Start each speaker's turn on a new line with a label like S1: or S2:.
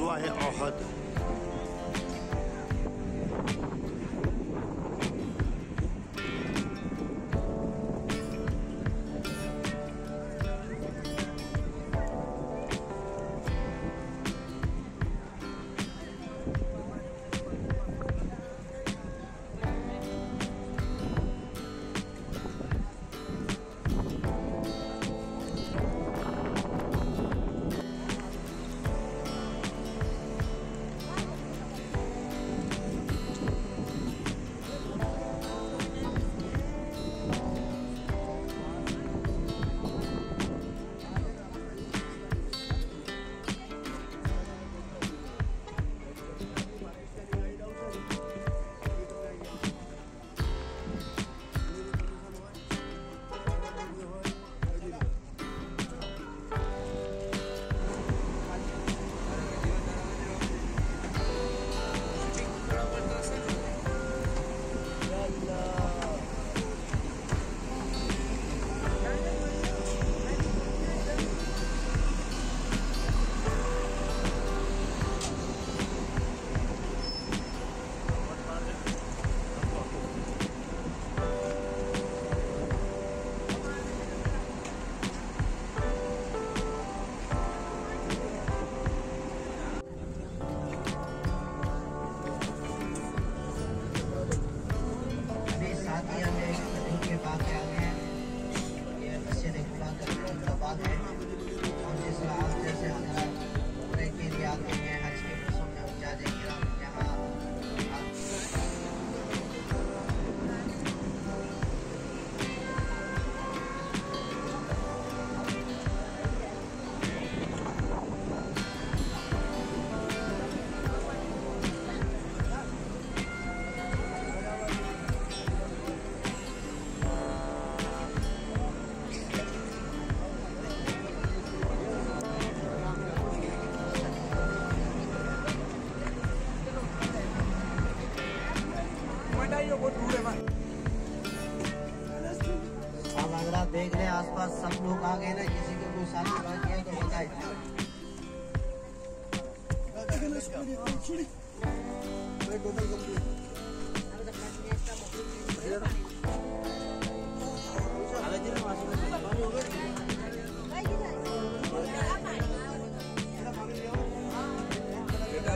S1: أزواء أحد